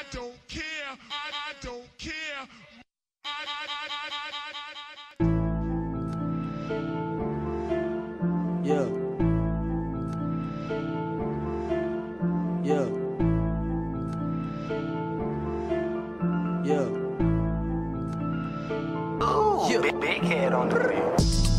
I don't care. I, I don't care. I, I, I, I, I, I, I, Yeah. Yeah. Yeah. Ooh, big, big head on the beat.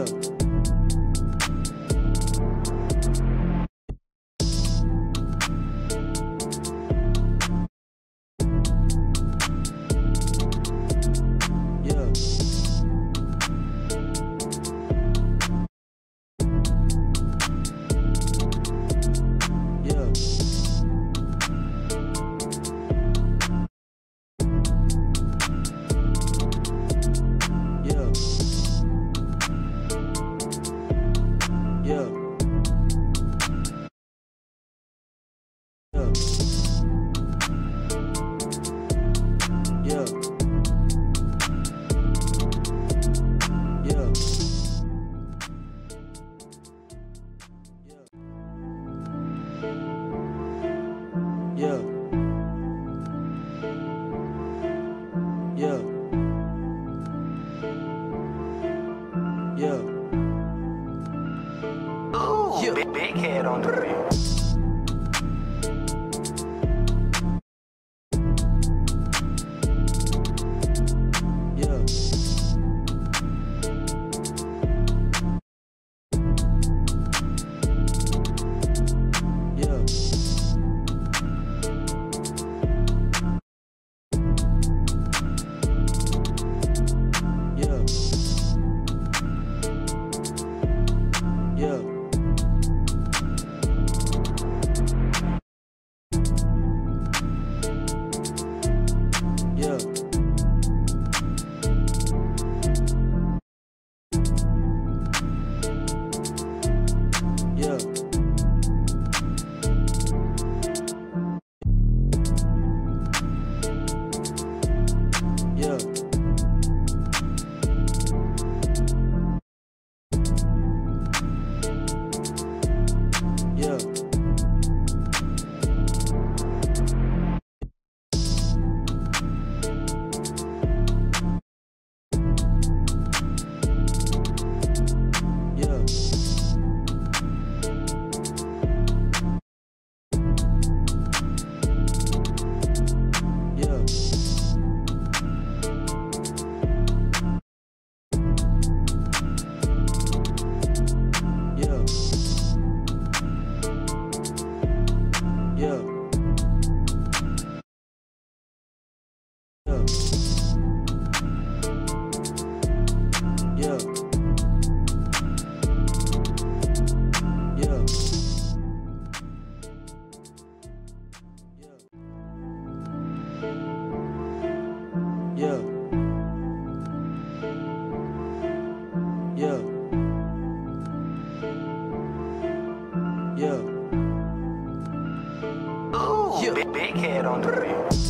Yeah. Yeah. Ooh, big, big head on the beat. Big head on the beat.